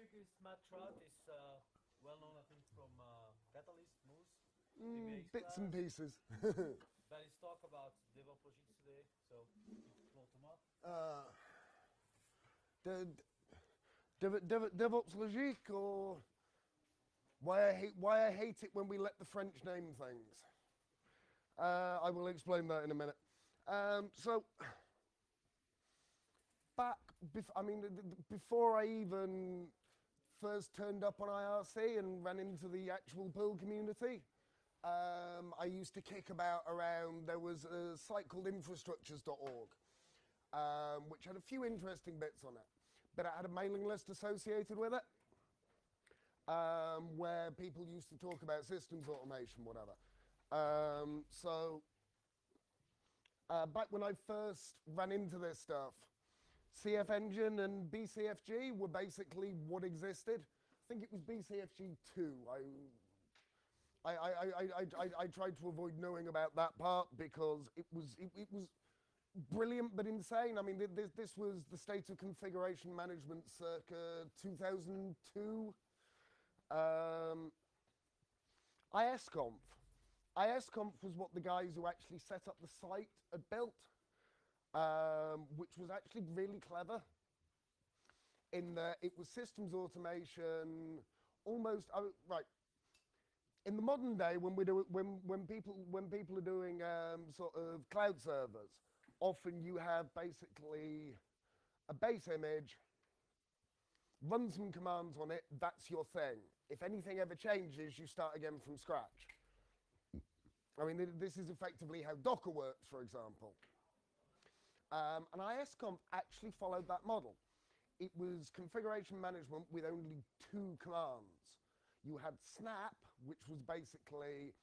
speak is Matt Trout. is uh, well known, I think, from uh, Catalyst, Moose, Mm, bits and pieces. But talk about DevOps logics today, so float up. uh, the Dev, Dev, DevOps logique, or why I hate why I hate it when we let the French name things. Uh, I will explain that in a minute. Um, so back, bef- I mean, before I even first turned up on IRC and ran into the actual Perl community, um, I used to kick about around. There was a site called infrastructures.org, um, which had a few interesting bits on it, but it had a mailing list associated with it. Um, where people used to talk about systems automation, whatever. Um, so, uh, back when I first ran into this stuff, CF Engine and BCFG were basically what existed. I think it was BCFG 2. I, I, I, I, I, I, tried to avoid knowing about that part because it was, it, it was brilliant but insane. I mean, this, this was the state of configuration management circa 2002. Um, ISConf. ISConf was what the guys who actually set up the site had built, um, which was actually really clever. In that it was systems automation, almost oh, right. In the modern day, when we do when when people when people are doing um, sort of cloud servers, often you have basically a base image, run some commands on it, that's your thing. If anything ever changes, you start again from scratch. I mean, th- this is effectively how Docker works, for example. Um, and ISConf actually followed that model. It was configuration management with only two commands. You had snap, which was basically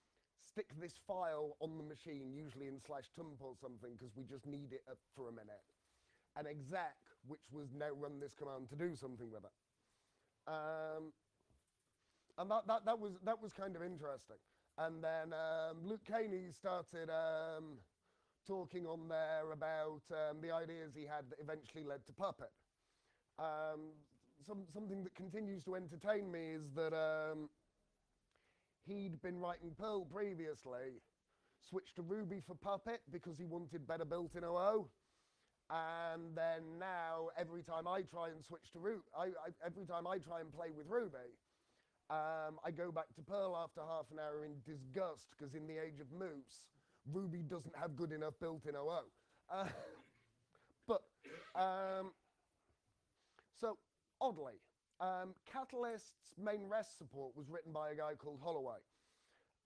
stick this file on the machine, usually in slash tump or something, because we just need it uh, for a minute. And exec, which was now run this command to do something with it. Um, and that, that, that, was, that was kind of interesting. And then um, Luke Kanies started um, talking on there about um, the ideas he had that eventually led to Puppet. Um, some, something that continues to entertain me is that um, he'd been writing Perl previously, switched to Ruby for Puppet because he wanted better built-in OO. And then now, every time I try and switch to Ruby, every time I try and play with Ruby, um, I go back to Perl after half an hour in disgust because in the age of Moose, Ruby doesn't have good enough built-in OO. Uh, but um, so oddly, um, Catalyst's main REST support was written by a guy called Holloway,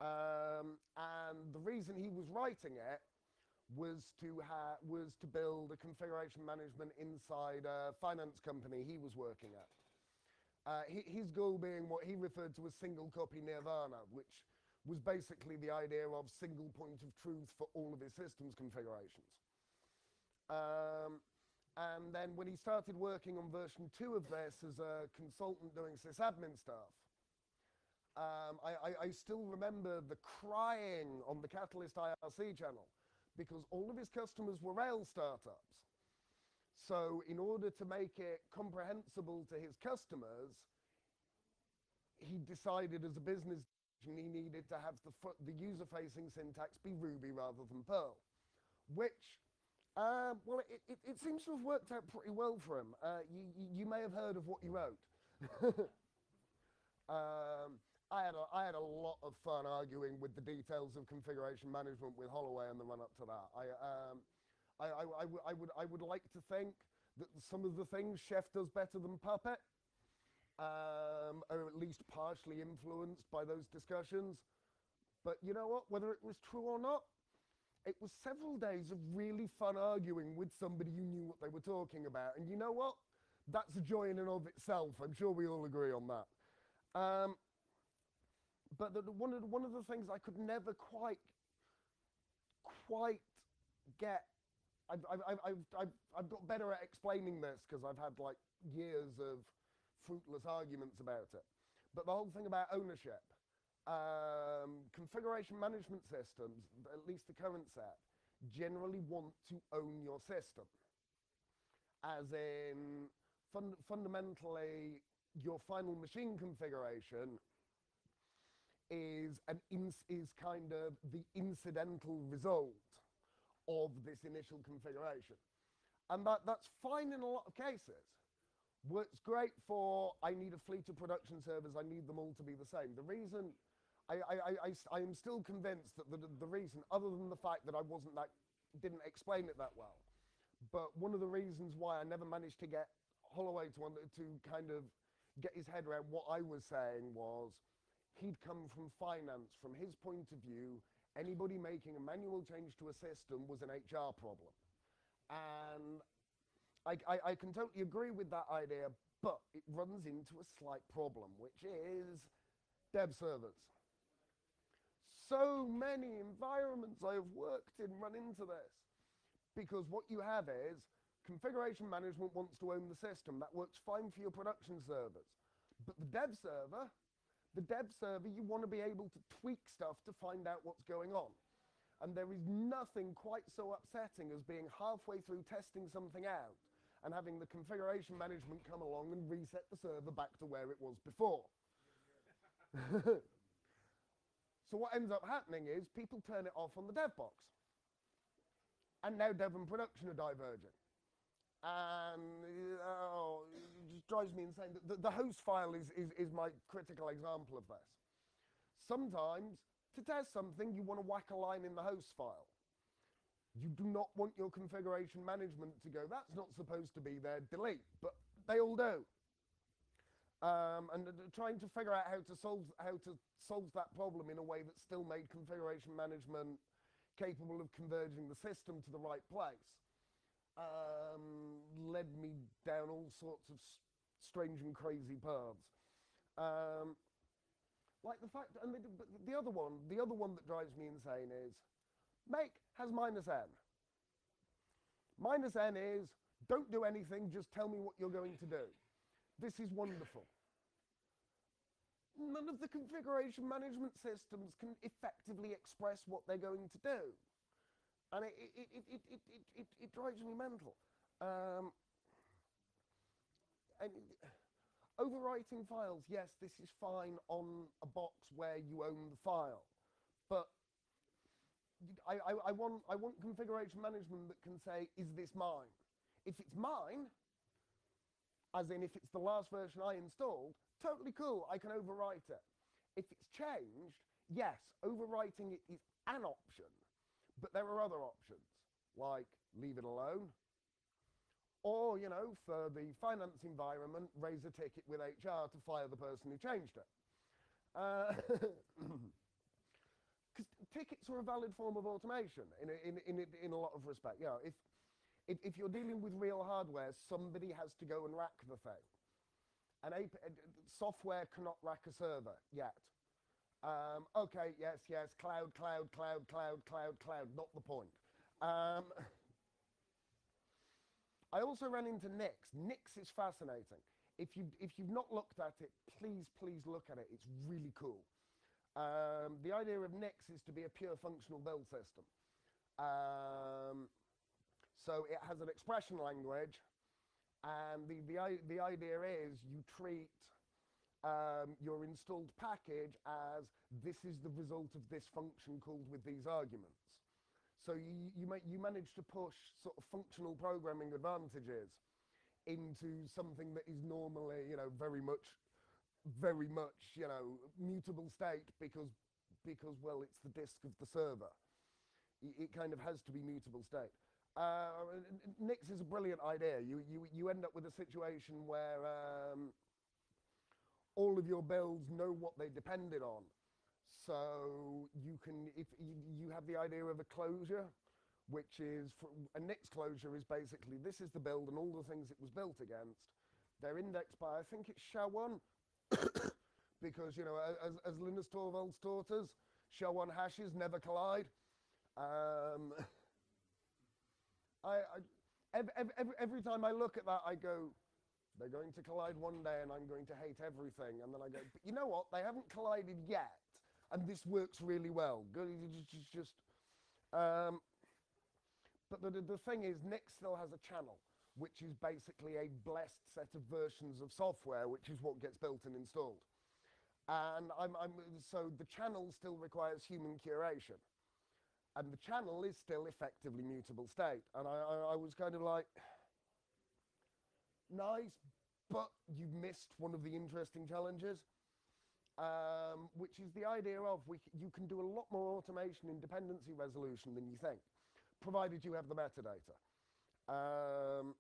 um, and the reason he was writing it was to ha- was to build a configuration management inside a finance company he was working at. Uh, hi- his goal being what he referred to as single copy nirvana, which was basically the idea of single point of truth for all of his systems configurations. Um, and then when he started working on version two of this as a consultant doing sysadmin stuff, um, I, I, I still remember the crying on the Catalyst IRC channel because all of his customers were Rails startups. So in order to make it comprehensible to his customers, he decided as a business needed to have the, the user-facing syntax be Ruby rather than Perl, which, uh, well, it, it, it seems to have worked out pretty well for him. Uh, you, you- may have heard of what he wrote. um, I had, a, I had a lot of fun arguing with the details of configuration management with Holloway in the run up to that. I, um, I, I, I would, I would like to think that some of the things Chef does better than Puppet um, are at least partially influenced by those discussions. But you know what? Whether it was true or not, it was several days of really fun arguing with somebody who knew what they were talking about. And you know what? That's a joy in and of itself. I'm sure we all agree on that. Um, but the, one, of the, one of the things I could never quite, quite get, I've, I've, I've, I've, I've got better at explaining this because I've had like years of fruitless arguments about it. But the whole thing about ownership, um, configuration management systems, at least the current set, generally want to own your system. As in, fun- fundamentally, your final machine configuration is an is kind of the incidental result of this initial configuration. And that, that's fine in a lot of cases. Works great for I need a fleet of production servers, I need them all to be the same. The reason I, I, I, I am still convinced that the, the reason, other than the fact that I wasn't that, didn't explain it that well, but one of the reasons why I never managed to get Holloway to, to kind of get his head around what I was saying was he'd come from finance. From his point of view, anybody making a manual change to a system was an HR problem. And I, I, I can totally agree with that idea, but it runs into a slight problem, which is dev servers. So many environments I have worked in run into this because what you have is configuration management wants to own the system. That works fine for your production servers. But the dev server, the dev server, you want to be able to tweak stuff to find out what's going on. And there is nothing quite so upsetting as being halfway through testing something out and having the configuration management come along and reset the server back to where it was before. so what ends up happening is people turn it off on the dev box. And now dev and production are diverging. And oh, it just drives me insane. The, the host file is, is, is my critical example of this. Sometimes to test something, you want to whack a line in the host file. You do not want your configuration management to go, that's not supposed to be there, delete, but they all do. Um, and uh, trying to figure out how to solve how to solve that problem in a way that still made configuration management capable of converging the system to the right place um, led me down all sorts of strange and crazy paths. Um, like the fact, and the, the other one, the other one that drives me insane is make has minus n. Minus n is don't do anything, just tell me what you're going to do. This is wonderful. None of the configuration management systems can effectively express what they're going to do. And it, it, it, it, it, it, it, drives me mental. Um, and overwriting files, yes, this is fine on a box where you own the file. I, I, I, want, I want configuration management that can say, is this mine? If it's mine, as in if it's the last version I installed, totally cool, I can overwrite it. If it's changed, yes, overwriting it is an option, but there are other options, like leave it alone, or, you know, for the finance environment, raise a ticket with HR to fire the person who changed it. Because uh, tickets are a valid form of automation in a, in, in, in a lot of respect. Know, if, if, if you're dealing with real hardware, somebody has to go and rack the thing. And a, software cannot rack a server yet. Um, okay, yes, yes, cloud, cloud, cloud, cloud, cloud, cloud, not the point. Um, I also ran into Nix. Nix is fascinating. If, you, if you've not looked at it, please, please look at it. It's really cool. Um, the idea of Nix is to be a pure functional build system. Um, so it has an expression language, and the, the, the idea is you treat um, your installed package as this is the result of this function called with these arguments. So you, you, you manage to push sort of functional programming advantages into something that is normally, you know, very much, very much, you know, mutable state because, because well, it's the disk of the server. I- It kind of has to be mutable state. Uh, Nix is a brilliant idea. You, you, you end up with a situation where um, all of your builds know what they depended on. So you can, if you, have the idea of a closure, which is a Nix closure is basically this is the build and all the things it was built against. They're indexed by I think it's SHA-1, because you know as, as Linus Torvalds taught us, SHA-1 hashes never collide. Um, I, I every, every, every time I look at that, I go, they're going to collide one day and I'm going to hate everything. And then I go, but you know what? They haven't collided yet. And this works really well. Just, um, but the, the, the thing is, Nix still has a channel. which is basically a blessed set of versions of software, which is what gets built and installed. And I'm, I'm, so the channel still requires human curation. And the channel is still effectively mutable state. And I, I, I was kind of like, nice, but you've missed one of the interesting challenges, um, which is the idea of we, you can do a lot more automation in dependency resolution than you think, provided you have the metadata. Um,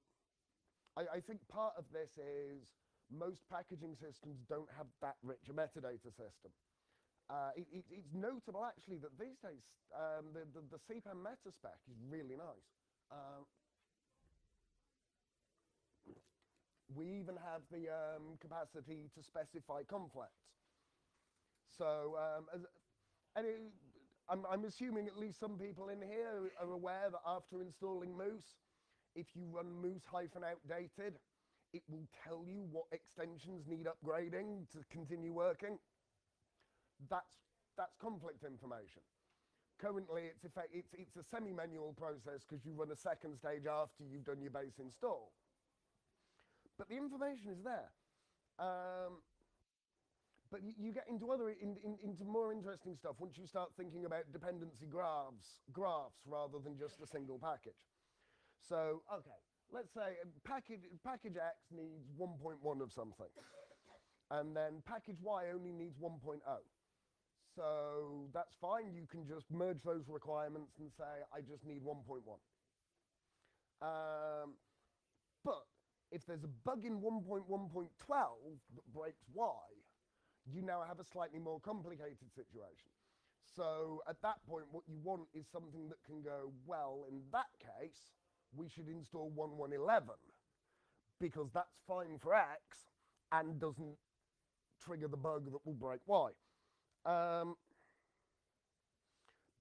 I, I think part of this is most packaging systems don't have that rich a metadata system. Uh, it, it, it's notable actually that these days um, the, the, the CPAN meta spec is really nice. Um, we even have the um, capacity to specify conflicts. So, um, as, I'm, I'm assuming at least some people in here are aware that after installing Moose, if you run Moose hyphen outdated, it will tell you what extensions need upgrading to continue working. That's, that's conflict information. Currently, it's, effect, it's, it's a semi-manual process because you run a second stage after you've done your base install but the information is there. Um, but you, get into other in, in, into more interesting stuff once you start thinking about dependency graphs, graphs rather than just a single package. So, okay, let's say package package X needs 1.1 of something, and then package Y only needs 1.0. So that's fine. You can just merge those requirements and say I just need 1.1. Um, but if there's a bug in 1.1.12 that breaks Y, you now have a slightly more complicated situation. So at that point, what you want is something that can go, well, in that case, we should install 1111 because that's fine for X and doesn't trigger the bug that will break Y. Um,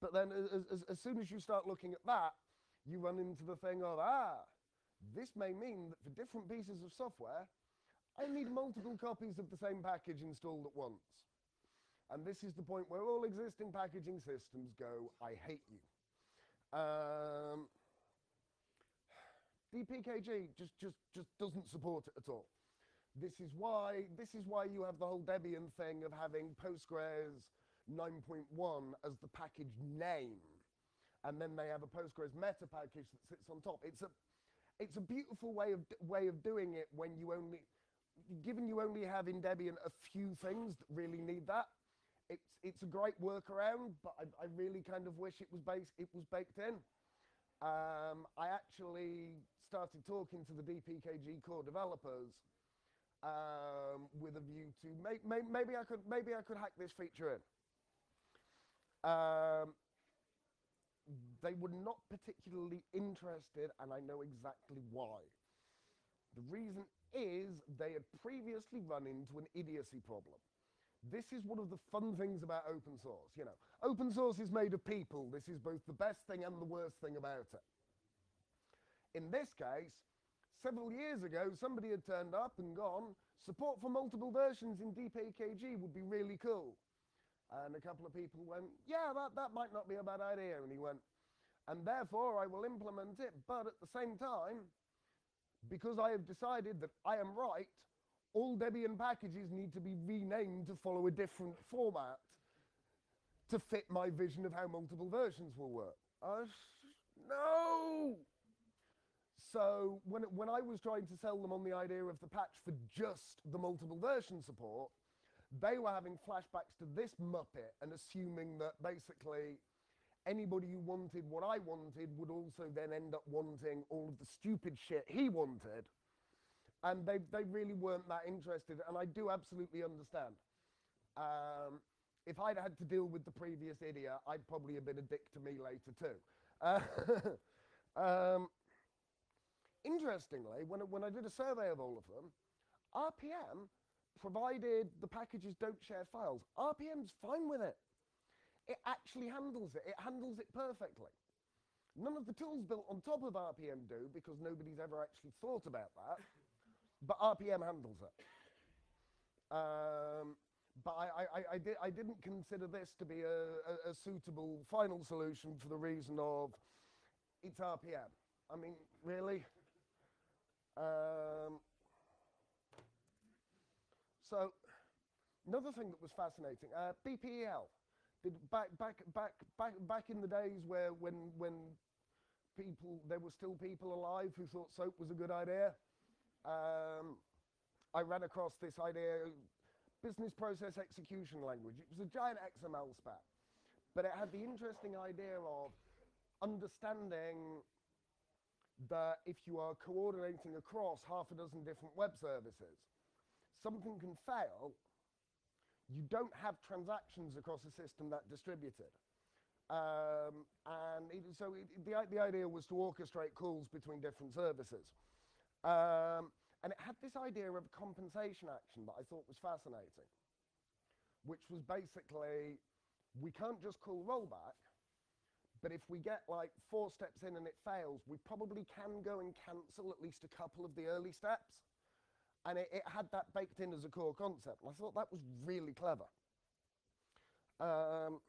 but then as, as, as soon as you start looking at that, you run into the thing of, ah, this may mean that for different pieces of software, I need multiple copies of the same package installed at once. And this is the point where all existing packaging systems go, I hate you. Um, DPKG just, just, just doesn't support it at all. This is why this is why you have the whole Debian thing of having Postgres 9.1 as the package name, and then they have a Postgres meta package that sits on top. It's a it's a beautiful way of way of doing it when you only given you only have in Debian a few things that really need that. It's it's a great workaround, but I, I really kind of wish it was based it was baked in. Um, I actually started talking to the DPKG core developers um, with a view to may, may, maybe I could maybe I could hack this feature in. Um, they were not particularly interested, and I know exactly why. The reason is they had previously run into an idiocy problem. This is one of the fun things about open source. You know, open source is made of people. This is both the best thing and the worst thing about it. In this case, several years ago, somebody had turned up and gone, support for multiple versions in DPKG would be really cool. And a couple of people went, yeah, that, that might not be a bad idea. And he went, and therefore I will implement it. But at the same time, because I have decided that I am right, all Debian packages need to be renamed to follow a different format to fit my vision of how multiple versions will work. Uh, no! So when, when I was trying to sell them on the idea of the patch for just the multiple version support, they were having flashbacks to this Muppet and assuming that basically anybody who wanted what I wanted would also then end up wanting all of the stupid shit he wanted. And they, they really weren't that interested, and I do absolutely understand. Um, if I'd had to deal with the previous idiot, I'd probably have been a dick to me later too. Uh, um, interestingly, when, I- when I did a survey of all of them, RPM, provided the packages don't share files, RPM's fine with it. It actually handles it. It handles it perfectly. None of the tools built on top of RPM do because nobody's ever actually thought about that. But RPM handles it. Um, but I, I, I, I, did, I didn't consider this to be a, a, a suitable final solution for the reason of it's RPM. I mean, really? Um, so another thing that was fascinating, uh, BPEL. Did back back back back back in the days where when when people there were still people alive who thought soap was a good idea. Um, I ran across this idea, business process execution language. It was a giant XML spec, but it had the interesting idea of understanding that if you are coordinating across half a dozen different web services, something can fail. You don't have transactions across a system that distributed. Um, and it, so it, the, the idea was to orchestrate calls between different services. Um, and it had this idea of a compensation action that I thought was fascinating, which was basically we can't just call rollback, but if we get like four steps in and it fails, we probably can go and cancel at least a couple of the early steps. And it, it had that baked in as a core concept. And I thought that was really clever. Um,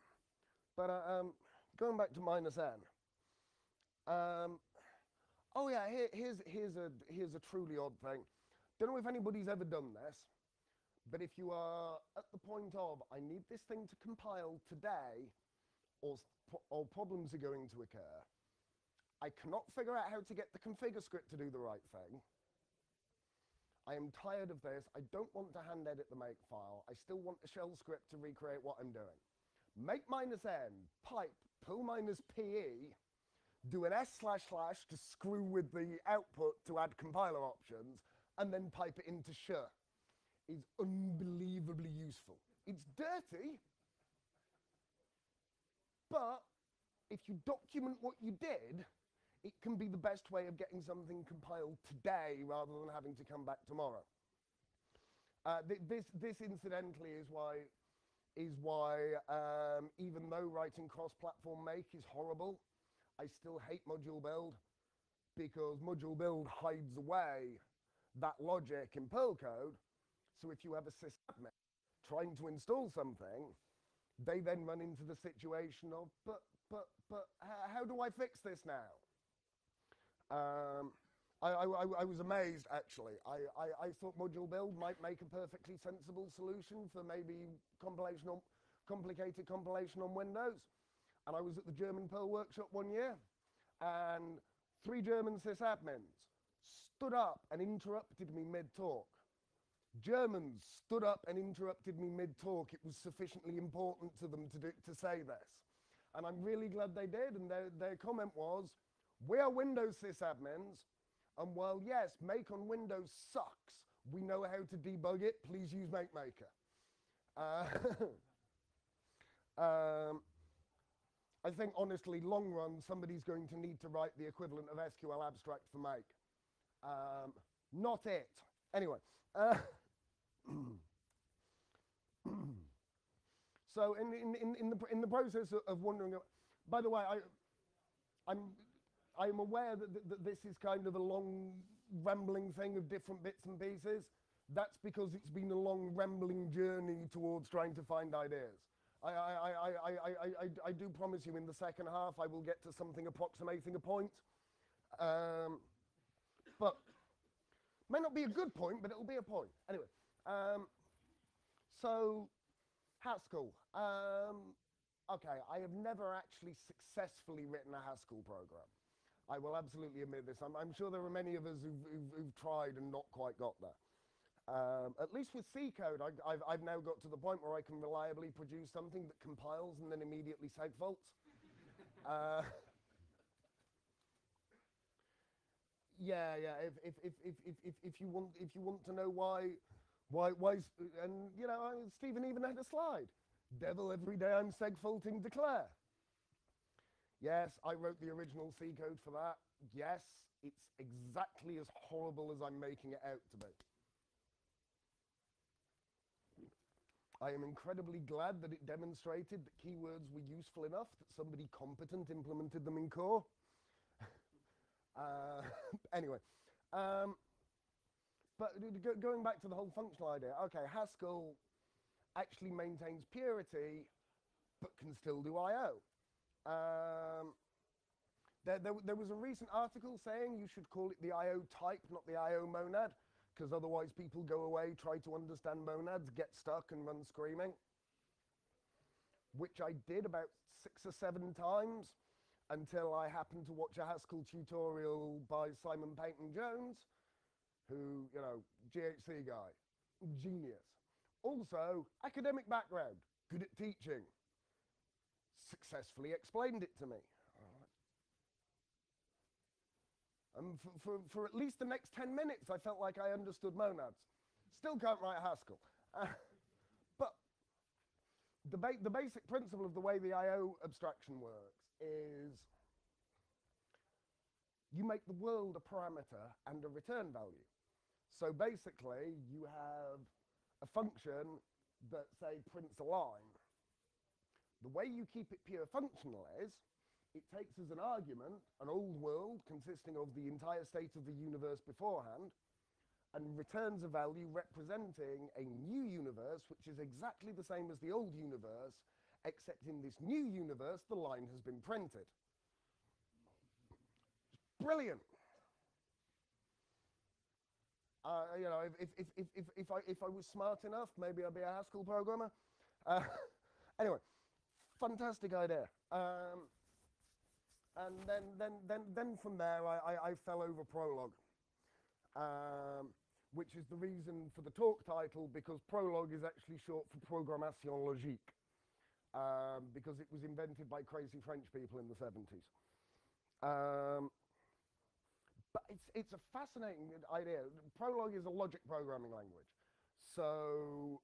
but uh, um, going back to minus n. Um, oh yeah, here, here's here's a here's a truly odd thing. Don't know if anybody's ever done this, but if you are at the point of I need this thing to compile today, or or problems are going to occur, I cannot figure out how to get the configure script to do the right thing. I am tired of this. I don't want to hand edit the make file. I still want a shell script to recreate what I'm doing. Make minus n, pipe, perl minus PE, do an S slash slash to screw with the output to add compiler options, and then pipe it into sh is unbelievably useful. It's dirty, but if you document what you did, it can be the best way of getting something compiled today rather than having to come back tomorrow. Uh, th- this, this incidentally is why, is why um, even though writing cross-platform make is horrible, I still hate module build because module build hides away that logic in Perl code. So if you have a sysadmin trying to install something, they then run into the situation of, but, but, but, how do I fix this now? Um, I, I, I- was amazed actually. I, I, I thought module build might make a perfectly sensible solution for maybe compilation on, complicated compilation on Windows. And I was at the German Perl workshop one year, and three German sysadmins stood up and interrupted me mid talk. Germans stood up and interrupted me mid talk. It was sufficiently important to them to, do, to say this. And I'm really glad they did. And their, their comment was, We are Windows sysadmins. And while, yes, make on Windows sucks, we know how to debug it. Please use MakeMaker. Uh, um, I think, honestly, long run, somebody's going to need to write the equivalent of SQL abstract for make. Um, not it. Anyway. Uh, so in, in, in, in, the, in the process of, wondering, by the way, I, I'm, I'm aware that, that, that this is kind of a long rambling thing of different bits and pieces. That's because it's been a long rambling journey towards trying to find ideas. I, I, I, I, I, I, I, I do promise you in the second half I will get to something approximating a point. Um, but may not be a good point, but it'll be a point. Anyway, um, so Haskell. Um, okay, I have never actually successfully written a Haskell program. I will absolutely admit this. I'm, I'm sure there are many of us who've, who've, who've tried and not quite got there. Um, at least with C code, I, I've, I've now got to the point where I can reliably produce something that compiles and then immediately segfaults. Uh, yeah, yeah. If, if, if, if, if, if you want if you want to know why why why and you know Stevan even had a slide. Devel every day I'm segfaulting declare. Yes, I wrote the original C code for that. Yes, it's exactly as horrible as I'm making it out to be. I am incredibly glad that it demonstrated that keywords were useful enough that somebody competent implemented them in core. Uh, anyway, um, but going back to the whole functional idea, okay, Haskell actually maintains purity, but can still do I/O. Um, There, there, there was a recent article saying you should call it the IO type, not the IO monad, because otherwise people go away, try to understand monads, get stuck, and run screaming. Which I did about six or seven times until I happened to watch a Haskell tutorial by Simon Peyton Jones, who, you know, GHC guy, genius. Also, academic background, good at teaching, successfully explained it to me. And for, for, for at least the next 10 minutes, I felt like I understood monads. Still can't write Haskell. But the, ba the basic principle of the way the I.O. abstraction works is you make the world a parameter and a return value. So basically, you have a function that, say, prints a line. The way you keep it pure functional is it takes as an argument an old world consisting of the entire state of the universe beforehand and returns a value representing a new universe which is exactly the same as the old universe except in this new universe the line has been printed. Brilliant. Uh, you know, if, if, if, if, if, I, if I was smart enough, maybe I'd be a Haskell programmer. Uh, anyway, fantastic idea. Um, and then, then, then, then from there, I, I, I fell over Prolog, um, which is the reason for the talk title, because Prolog is actually short for Programmation Logique, um, because it was invented by crazy French people in the 70s. Um, but it's, it's a fascinating idea. Prolog is a logic programming language. So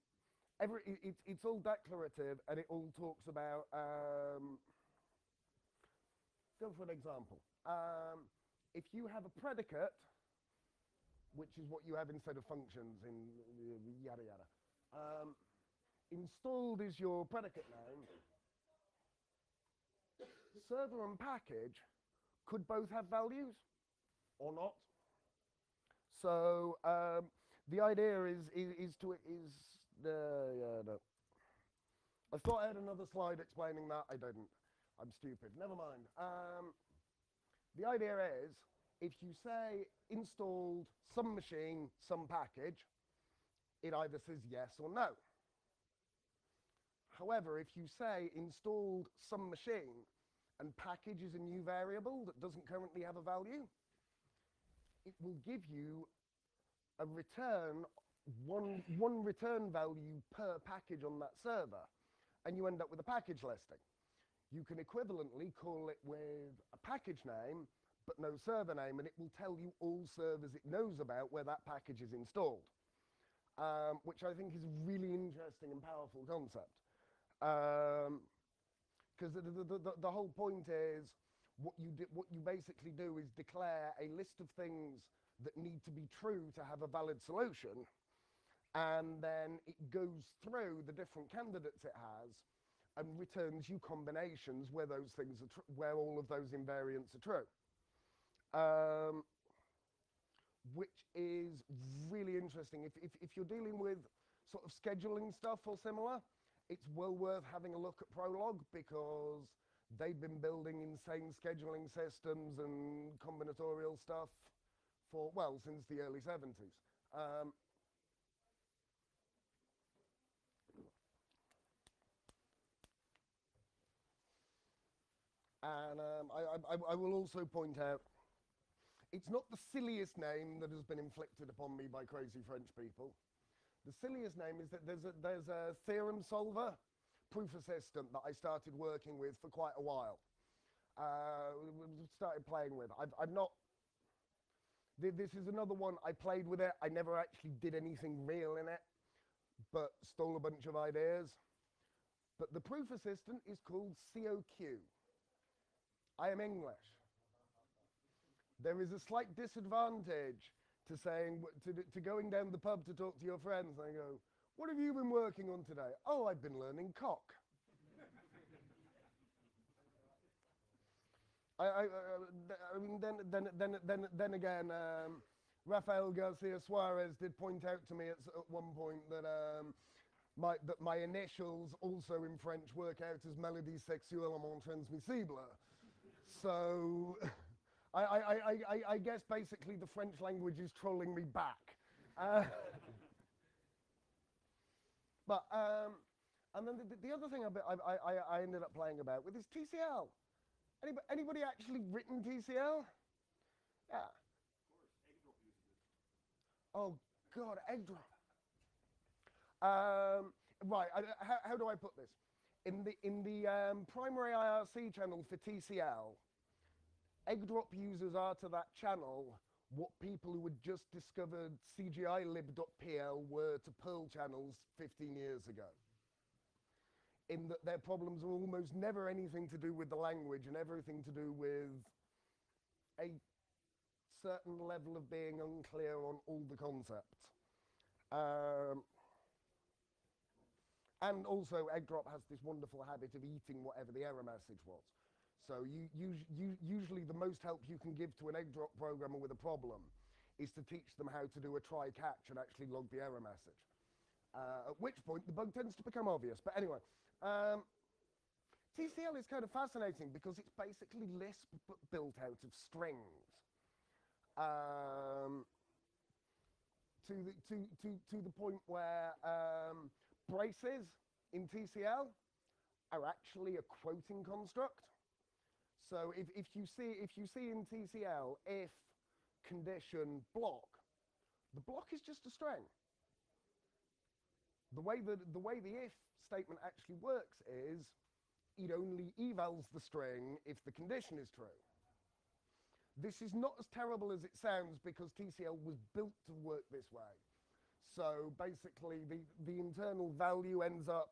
every, it, it's all declarative and it all talks about um, go for an example. Um, if you have a predicate, which is what you have instead of functions in yada yada, um, installed is your predicate name. Server and package could both have values or not. So um, the idea is, is, is to is the yeah, no. I thought I had another slide explaining that. I didn't. I'm stupid. Never mind. Um, the idea is if you say installed some machine, some package, it either says yes or no. However, if you say installed some machine and package is a new variable that doesn't currently have a value, it will give you a return, one, one return value per package on that server, and you end up with a package listing. You can equivalently call it with a package name, but no server name, and it will tell you all servers it knows about where that package is installed, um, which I think is a really interesting and powerful concept. Because um, the, the, the, the, whole point is what you, what you basically do is declare a list of things that need to be true to have a valid solution, and then it goes through the different candidates it has and returns you combinations where those things are where all of those invariants are true. Um, which is really interesting. If, if, if, you're dealing with sort of scheduling stuff or similar, it's well worth having a look at Prolog because they've been building insane scheduling systems and combinatorial stuff for, well, since the early 70s. Um, And um, I, I, I, will also point out, it's not the silliest name that has been inflicted upon me by crazy French people. The silliest name is that there's a, there's a theorem solver proof assistant that I started working with for quite a while. Uh, started playing with. I've, I've not. Th this is another one. I played with it. I never actually did anything real in it, but stole a bunch of ideas. But the proof assistant is called COQ. I am English. There is a slight disadvantage to saying to, to going down the pub to talk to your friends and go, "What have you been working on today?" "Oh, I've been learning cock." I, I, mean, then, then, then, then, then again, um, Rafael Garcia Suarez did point out to me at, at one point that um, my, that my initials also in French work out as Mélodie sexuellement transmissible. So I, I, I- I guess basically the French language is trolling me back. Uh, but um, and then the, the other thing I, I, I, ended up playing about with is TCL. Anybody, anybody actually written TCL? Yeah. Oh God, Eggdrop. Um, right. I, how, how do I put this? In the in the um, primary IRC channel for TCL, Eggdrop users are to that channel what people who had just discovered CGI lib.pl were to Perl channels 15 years ago. In that their problems were almost never anything to do with the language and everything to do with a certain level of being unclear on all the concepts. Um, and also, Eggdrop has this wonderful habit of eating whatever the error message was. So you, us- you, usually the most help you can give to an Eggdrop programmer with a problem is to teach them how to do a try catch and actually log the error message. Uh, at which point the bug tends to become obvious. But anyway, um, TCL is kind of fascinating because it's basically Lisp but built out of strings. Um, to the to to to the point where um, braces in TCL are actually a quoting construct. So if, if you see if you see in TCL if condition block, the block is just a string. The way that the way the if statement actually works is it only evals the string if the condition is true. This is not as terrible as it sounds because TCL was built to work this way. So basically, the, the internal value ends up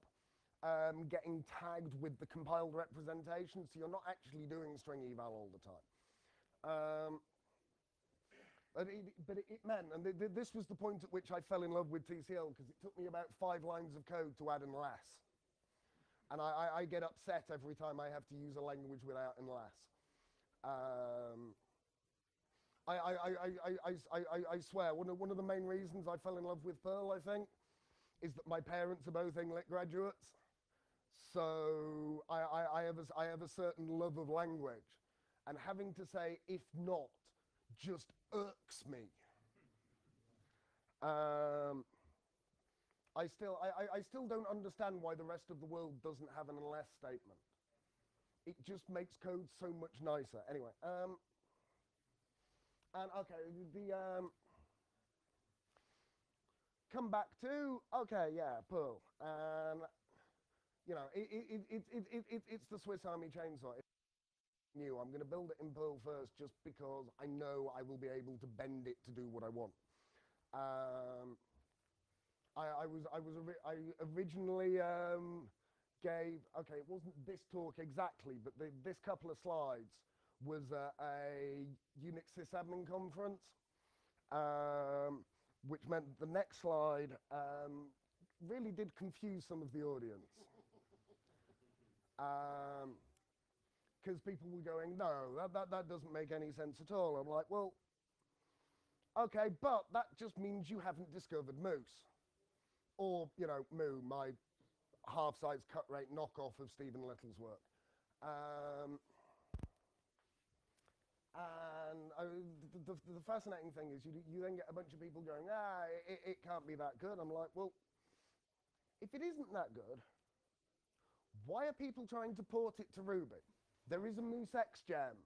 um, getting tagged with the compiled representation, so you're not actually doing string eval all the time. Um, but it, but it, it meant, and th th this was the point at which I fell in love with TCL because it took me about five lines of code to add unless. And I, I, I, get upset every time I have to use a language without unless. Um, I, I, I, I, I, swear, one of, one of the main reasons I fell in love with Perl, I think, is that my parents are both English graduates. So I, I, I, have a, I have a certain love of language. And having to say, if not, just irks me. Um, I still, I, I, still don't understand why the rest of the world doesn't have an unless statement. It just makes code so much nicer. Anyway, um, and okay, the um, come back to okay, yeah, Perl. Um, you know, it, it, it, it, it, it it's the Swiss Army chainsaw. It's new. I'm going to build it in Perl first just because I know I will be able to bend it to do what I want. Um, I, I, was I was I originally um, gave okay it wasn't this talk exactly but the, this couple of slides was a Unix sysadmin conference, um, which meant the next slide um, really did confuse some of the audience because people were going no that, that, that doesn't make any sense at all I'm like well okay but that just means you haven't discovered Moose or you know Moo, my half-size cut rate knockoff of Stevan Little's work. Um, and I, the, the, the fascinating thing is you, you then get a bunch of people going, ah, it, it can't be that good. I'm like, well, if it isn't that good, why are people trying to port it to Ruby? There is a MooseX gem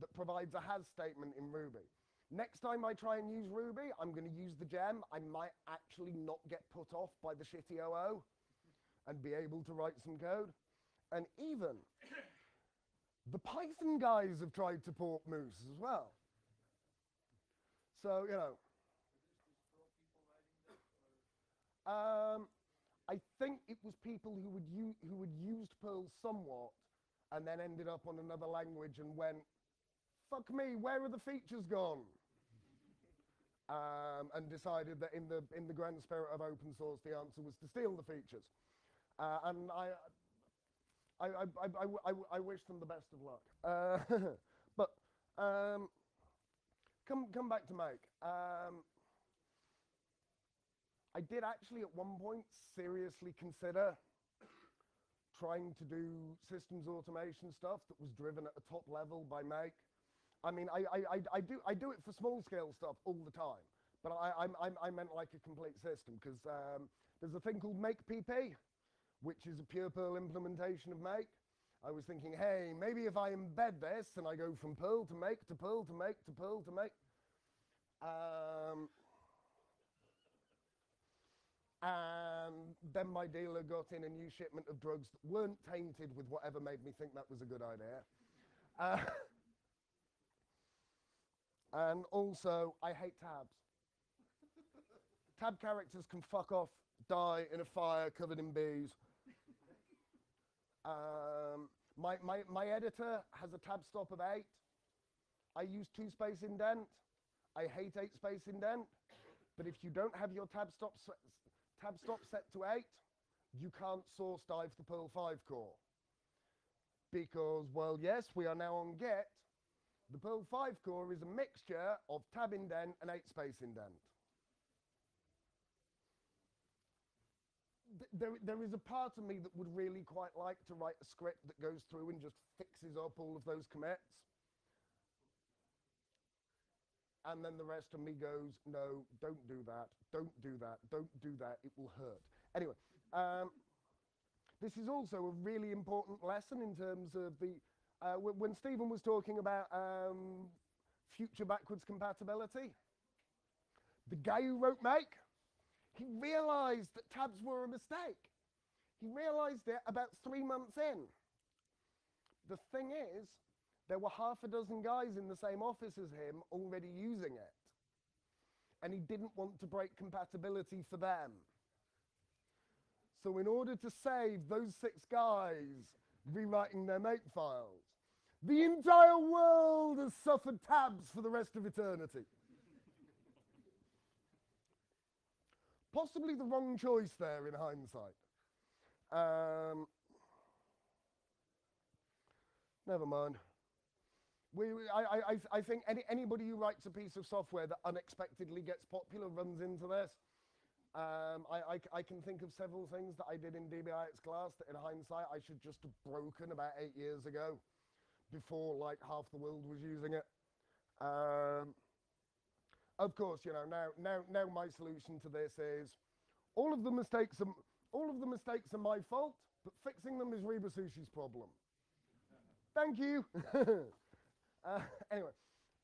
that provides a has statement in Ruby. Next time I try and use Ruby, I'm going to use the gem. I might actually not get put off by the shitty OO and be able to write some code. And even the Python guys have tried to port Moose as well. So, you know. Um, I think it was people who would u- who had used Perl somewhat and then ended up on another language and went, fuck me, where are the features gone? Um, and decided that in the in the grand spirit of open source, the answer was to steal the features. Uh, and I, I, I, I, I, wish them the best of luck. Uh, but um, come come back to Make. Um, I did actually at one point seriously consider trying to do systems automation stuff that was driven at a top level by Make. I mean, I, I, I, I do I do it for small scale stuff all the time, but I, I'm, I meant like a complete system because um, there's a thing called Make PP, which is a pure Perl implementation of Make. I was thinking, hey, maybe if I embed this and I go from Perl to Make to Perl to Make to Perl to Make. Um, and then my dealer got in a new shipment of drugs that weren't tainted with whatever made me think that was a good idea. Uh, and also, I hate tabs. Tab characters can fuck off, die in a fire covered in bees. Um, my, my, my editor has a tab stop of eight. I use two space indent. I hate eight space indent. But if you don't have your tab stop, tab stop set to eight, you can't source dive the Perl 5 core. Because, well, yes, we are now on Git. The Perl 5 core is a mixture of tab indent and eight space indent. th- there, there is a part of me that would really quite like to write a script that goes through and just fixes up all of those commits. And then the rest of me goes, no, don't do that, don't do that, don't do that, it will hurt. Anyway, um, this is also a really important lesson in terms of the, uh, when, Stevan was talking about um, future backwards compatibility, the guy who wrote Make, he realized that tabs were a mistake. He realized it about three months in. The thing is, there were half a dozen guys in the same office as him already using it. And he didn't want to break compatibility for them. So, in order to save those six guys rewriting their make files, the entire world has suffered tabs for the rest of eternity. possibly the wrong choice there in hindsight. Um, never mind. We, I, I, I- think any, anybody who writes a piece of software that unexpectedly gets popular runs into this. Um, I, I I can think of several things that I did in DBIx::Class that in hindsight I should just have broken about eight years ago before like half the world was using it. Um, of course, you know, now, now, now my solution to this is all of the mistakes are, all of the mistakes are my fault, but fixing them is ribasushi's problem. Thank you. uh, anyway,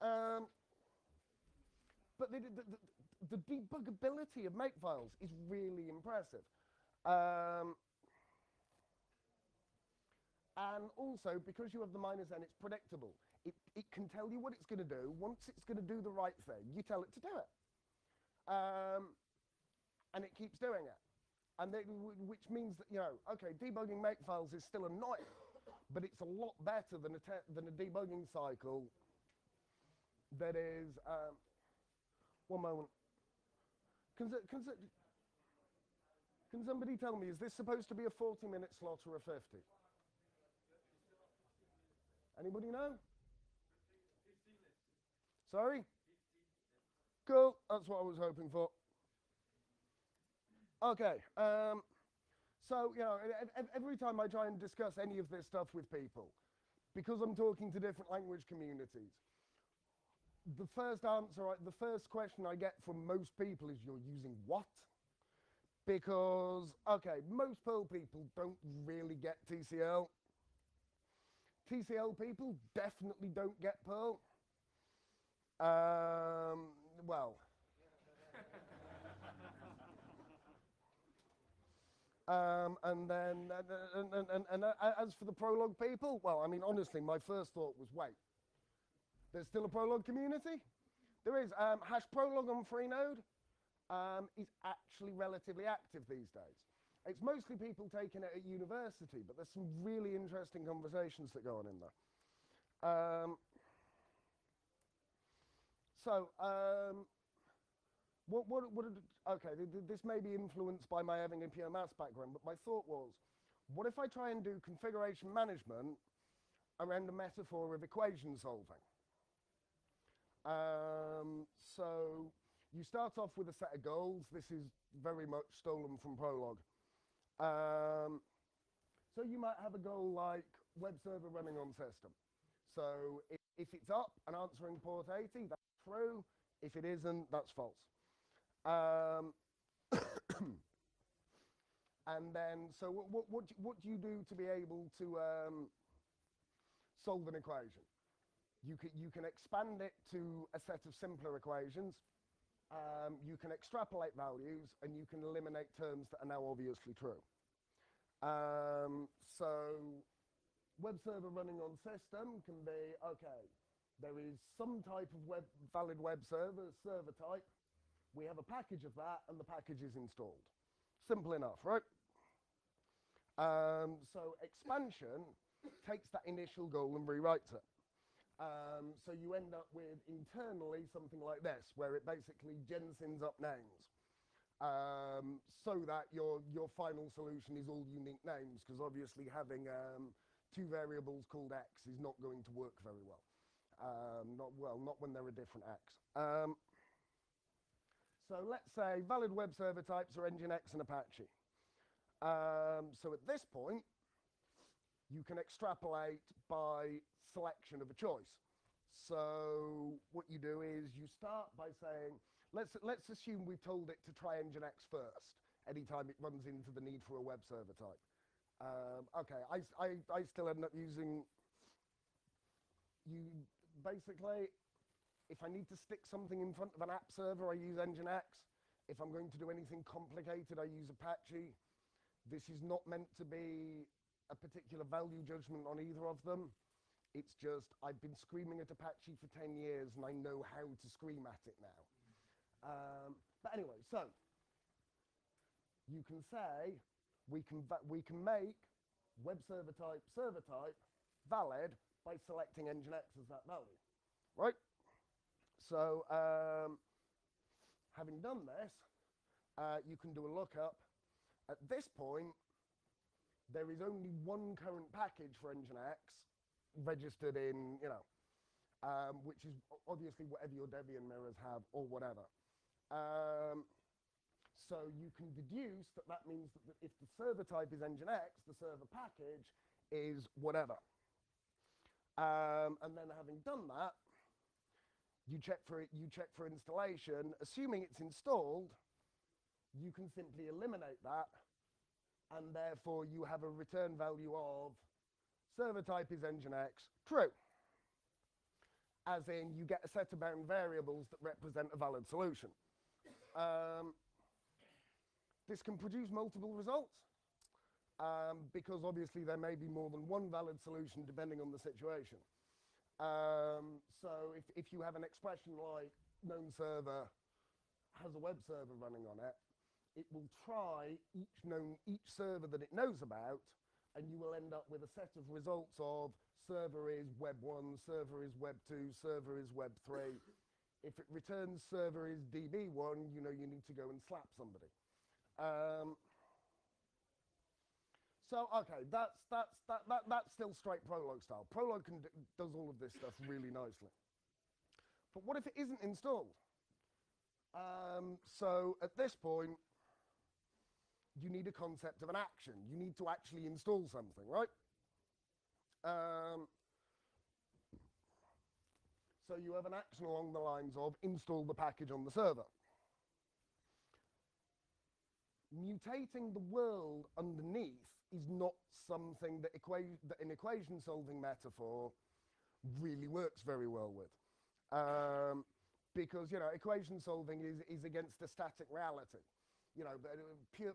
um, but the, the, the, the debuggability of makefiles is really impressive. Um, and also, because you have the minus n, it's predictable. It, it can tell you what it's going to do. Once it's going to do the right thing, you tell it to do it. Um, and it keeps doing it. And they, which means that, you know, okay, debugging makefiles is still annoying, but it's a lot better than a, te- than a debugging cycle that is, um, one moment. Can, can, can somebody tell me, is this supposed to be a 40 minute slot or a 50? Anybody know? Sorry? Cool, that's what I was hoping for. Okay, um, so, you know, every time I try and discuss any of this stuff with people, because I'm talking to different language communities, the first answer, the first question I get from most people is, You're using what? Because, okay, most Perl people don't really get TCL. TCL people definitely don't get Perl. Um, well, um, and then, and, and, and, and, and uh, as for the Prolog people, well, I mean, honestly, my first thought was, wait, there's still a Prolog community? There is. Um, hash Prolog on Freenode um, is actually relatively active these days. It's mostly people taking it at university, but there's some really interesting conversations that go on in there. Um, so, um, what, what, what, okay, th- th- this may be influenced by my having a pure maths background, but my thought was, what if I try and do configuration management around a metaphor of equation solving? Um, so you start off with a set of goals. This is very much stolen from Prolog. Um, So you might have a goal like web server running on system. So if, if it's up and answering port 80, that's true. If it isn't, that's false. Um, and then, so what, what, what, do- what do you do to be able to um, solve an equation? You can, you can expand it to a set of simpler equations. Um, you can extrapolate values and you can eliminate terms that are now obviously true. Um, so web server running on system can be, okay, there is some type of web, valid web server, server type. We have a package of that and the package is installed. Simple enough, right? Um, so expansion takes that initial goal and rewrites it. Um, so you end up with internally something like this, where it basically gensyms up names. Um, so that your, your final solution is all unique names, because obviously having um, two variables called x is not going to work very well. Um, not well, not when they're a different x. So let's say valid web server types are Nginx and Apache. Um, so at this point, you can extrapolate by selection of a choice. So what you do is you start by saying, let's, let's assume we've told it to try Nginx first, anytime it runs into the need for a web server type. Um, okay, I, I, I still end up using, you basically, if I need to stick something in front of an app server, I use Nginx. If I'm going to do anything complicated, I use Apache. This is not meant to be a particular value judgment on either of them. It's just I've been screaming at Apache for 10 years and I know how to scream at it now. Um, but anyway, so you can say we can, we can make web server type server type valid by selecting Nginx as that value, right? So um, having done this, uh, you can do a lookup. At this point, there is only one current package for Nginx registered in, you know, um, which is obviously whatever your Debian mirrors have or whatever. Um, so you can deduce that that means that if the server type is Nginx, the server package is whatever. Um, and then having done that, you check for it, you check for installation. Assuming it's installed, you can simply eliminate that, and therefore you have a return value of server type is Nginx, true. As in, you get a set of bound variables that represent a valid solution. Um, this can produce multiple results um, because obviously there may be more than one valid solution depending on the situation. Um, so if, if you have an expression like known server has a web server running on it, it will try each known each server that it knows about, and you will end up with a set of results of server is web one, server is web two, server is web three. if it returns server is DB1, you know you need to go and slap somebody. Um, so okay, that's that's that, that that's still straight Prolog style. Prolog can does all of this stuff really nicely. But what if it isn't installed? Um, so at this point, you need a concept of an action. You need to actually install something, right? Um, so you have an action along the lines of install the package on the server. Mutating the world underneath is not something that, that an equation solving metaphor really works very well with. Um, because, you know, equation solving is, is against a static reality. You know, uh, pure,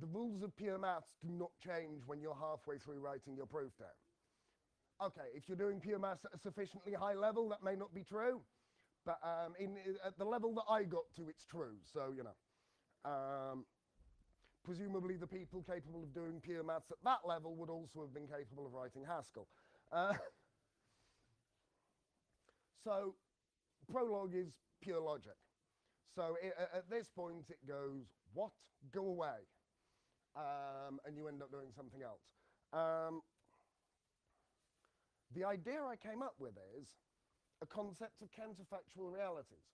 the rules of pure maths do not change when you're halfway through writing your proof down. Okay, if you're doing pure maths at a sufficiently high level, that may not be true. But um, in, at the level that I got to, it's true. So, you know. Um, presumably the people capable of doing pure maths at that level would also have been capable of writing Haskell. Uh, so Prolog is pure logic. So i a- at this point it goes, what? Go away. Um, and you end up doing something else. Um, the idea I came up with is a concept of counterfactual realities.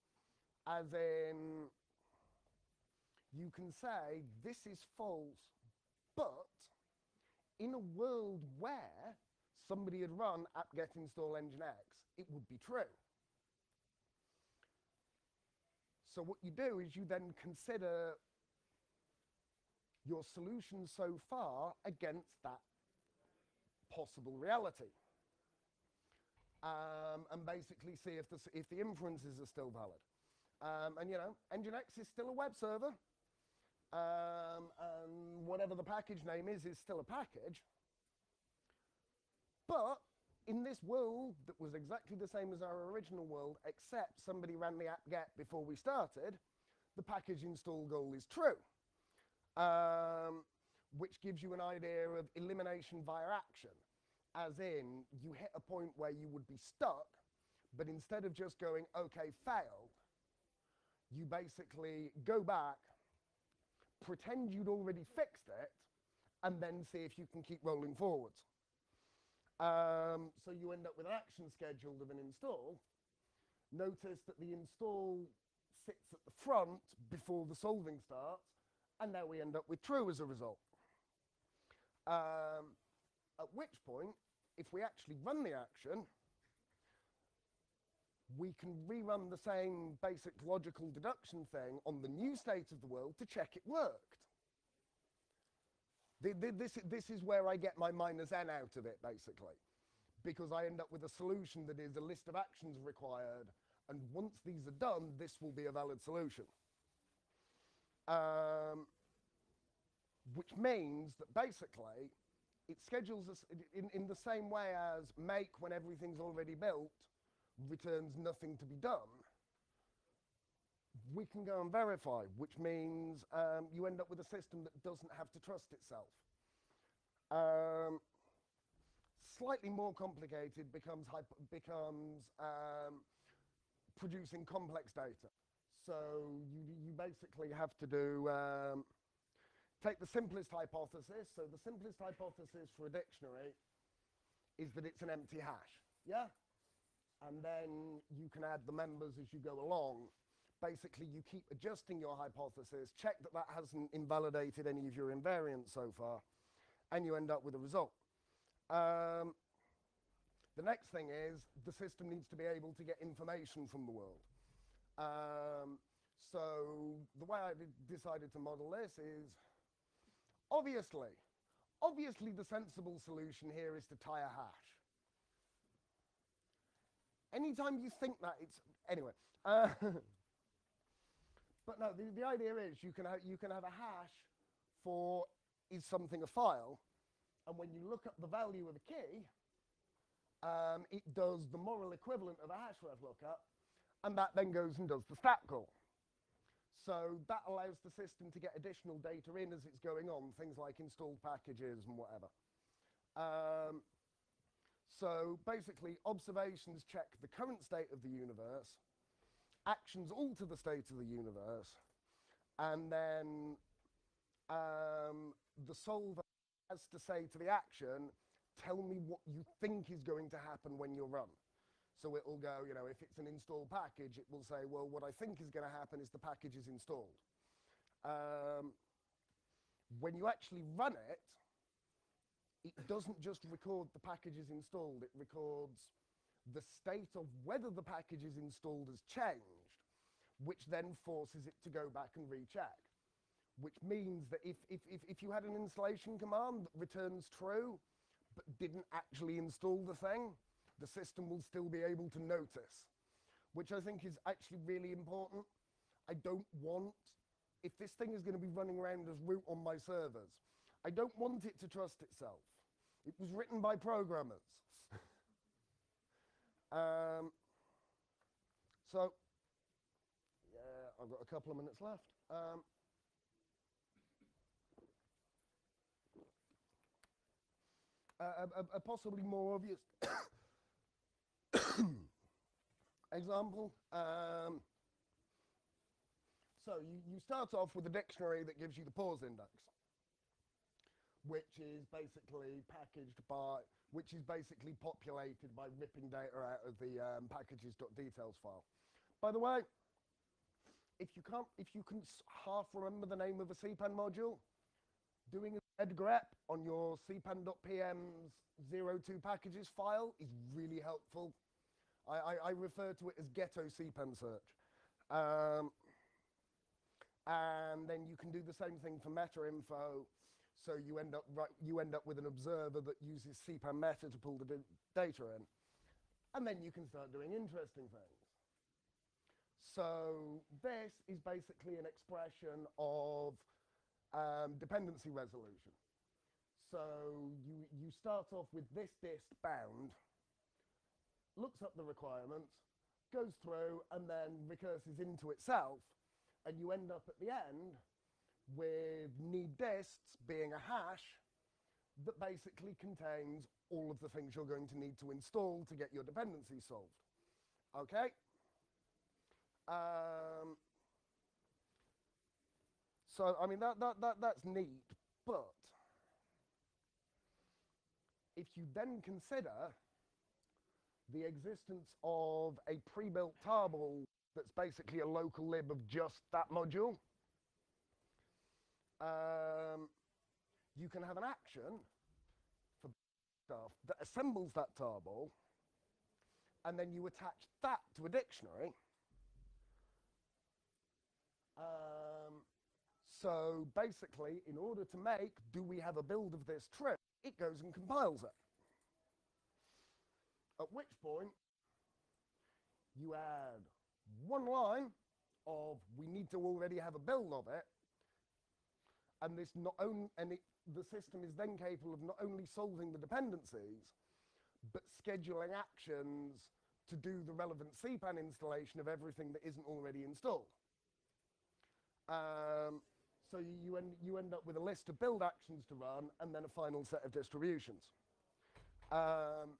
As in, you can say this is false, but in a world where somebody had run apt-get install nginx, it would be true. So what you do is you then consider your solution so far against that possible reality. Um, and basically see if the, if the inferences are still valid. Um, and you know, Nginx is still a web server. Um, and whatever the package name is, is still a package. But in this world that was exactly the same as our original world, except somebody ran the apt-get before we started, the package install goal is true. Um, which gives you an idea of elimination via action. As in, you hit a point where you would be stuck, but instead of just going, okay, failed, you basically go back, pretend you'd already fixed it, and then see if you can keep rolling forwards. Um, so you end up with an action scheduled of an install. Notice that the install sits at the front before the solving starts, and now we end up with true as a result. Um, at which point, if we actually run the action, we can rerun the same basic logical deduction thing on the new state of the world to check it worked. Th- th- This, this is where I get my minus n out of it, basically, because I end up with a solution that is a list of actions required, and once these are done, this will be a valid solution. Um, which means that basically it schedules us in, in the same way as make when everything's already built returns nothing to be done. We can go and verify, which means um, you end up with a system that doesn't have to trust itself. Um, slightly more complicated becomes becomes um, producing complex data. So you, you basically have to do um, take the simplest hypothesis. So the simplest hypothesis for a dictionary is that it's an empty hash. Yeah? And then you can add the members as you go along. Basically, you keep adjusting your hypothesis, check that that hasn't invalidated any of your invariants so far, and you end up with a result. Um, the next thing is the system needs to be able to get information from the world. Um, so the way I decided to model this is obviously, obviously the sensible solution here is to tie a hash. Anytime you think that, it's anyway. Uh, but no, the, the idea is you can have, you can have a hash for is something a file, and when you look up the value of a key, um, it does the moral equivalent of a hash ref lookup, and that then goes and does the stat call. So that allows the system to get additional data in as it's going on, things like installed packages and whatever. Um, so basically, observations check the current state of the universe, actions alter the state of the universe, and then um, the solver has to say to the action, tell me what you think is going to happen when you run. So it will go, you know, if it's an install package, it will say, well, what I think is going to happen is the package is installed. Um, when you actually run it, it doesn't just record the packages installed, it records the state of whether the package is installed has changed, which then forces it to go back and recheck. Which means that if, if, if, if you had an installation command that returns true, but didn't actually install the thing, the system will still be able to notice, which I think is actually really important. I don't want, if this thing is going to be running around as root on my servers, I don't want it to trust itself. It was written by programmers. um, so, yeah, I've got a couple of minutes left. Um, a, a- a possibly more obvious example. Um, so you, you start off with a dictionary that gives you the pause index, which is basically packaged by, which is basically populated by ripping data out of the um, packages.details file. By the way, if you can't, if you can half remember the name of a CPAN module, doing a zgrep on your cpan.pm's 02 packages file is really helpful. I, I, I refer to it as ghetto cpan search. Um, and then you can do the same thing for meta info. So you end up right, you end up with an observer that uses CPAN meta to pull the data in, and then you can start doing interesting things. So this is basically an expression of um, dependency resolution. So you you start off with this dist bound, looks up the requirements, goes through, and then recurses into itself, and you end up at the end with need being a hash that basically contains all of the things you're going to need to install to get your dependency solved. Okay? Um, so, I mean, that, that, that, that's neat, but if you then consider the existence of a pre-built tarball that's basically a local lib of just that module, um, you can have an action for stuff that assembles that tarball, and then you attach that to a dictionary. Um, so basically, in order to make do we have a build of this trip, it goes and compiles it. At which point, you add one line of we need to already have a build of it, and this not only and it, the system is then capable of not only solving the dependencies, but scheduling actions to do the relevant CPAN installation of everything that isn't already installed. Um, so you, end, you end up with a list of build actions to run and then a final set of distributions. Um,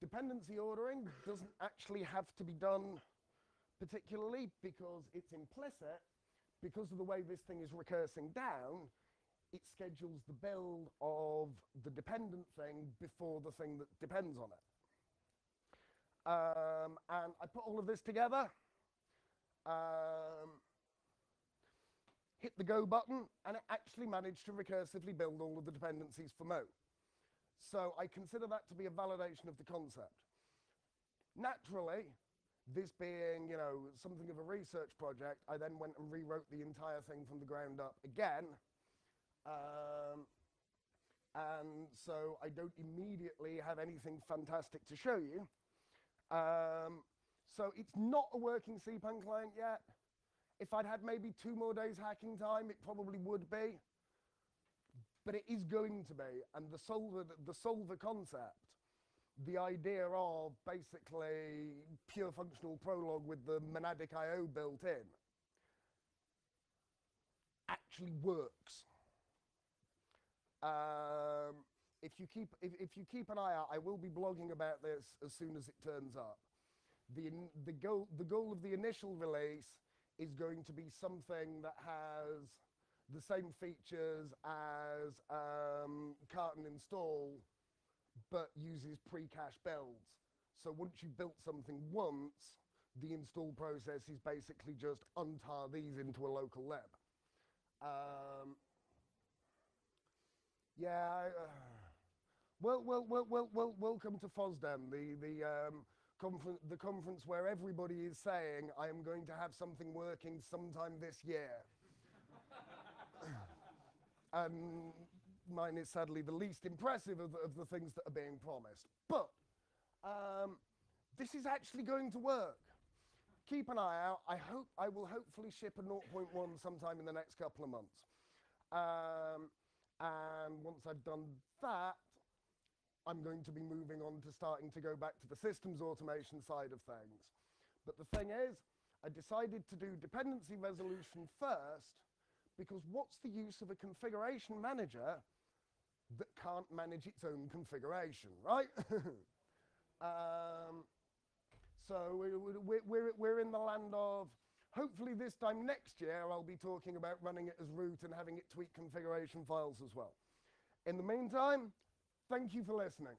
dependency ordering doesn't actually have to be done particularly because it's implicit because of the way this thing is recursing down, it schedules the build of the dependent thing before the thing that depends on it. Um, and I put all of this together, um, hit the go button, and it actually managed to recursively build all of the dependencies for Mo. So I consider that to be a validation of the concept. Naturally, this being, you know, something of a research project, I then went and rewrote the entire thing from the ground up again. Um, and so I don't immediately have anything fantastic to show you. Um, so it's not a working CPAN client yet. If I'd had maybe two more days hacking time, it probably would be. But it is going to be. And the solver, the solver concept the idea of basically pure functional Prolog with the monadic IO built in actually works. Um, if you keep if, if you keep an eye out, I will be blogging about this as soon as it turns up. The the goal the goal of the initial release is going to be something that has the same features as um, carton install but uses pre-cache builds. So once you've built something once, the install process is basically just untar these into a local lib. Um, yeah, uh, well, well, well, well, well, welcome to FOSDEM, the, the, um, confer- the conference where everybody is saying, I am going to have something working sometime this year. and mine is sadly the least impressive of, of the things that are being promised. But um, this is actually going to work. Keep an eye out. I hope I will hopefully ship a 0.1 sometime in the next couple of months. Um, and once I've done that, I'm going to be moving on to starting to go back to the systems automation side of things. But the thing is, I decided to do dependency resolution first because what's the use of a configuration manager that can't manage its own configuration, right? um, so we're, we're, we're in the land of, hopefully this time next year, I'll be talking about running it as root and having it tweak configuration files as well. In the meantime, thank you for listening.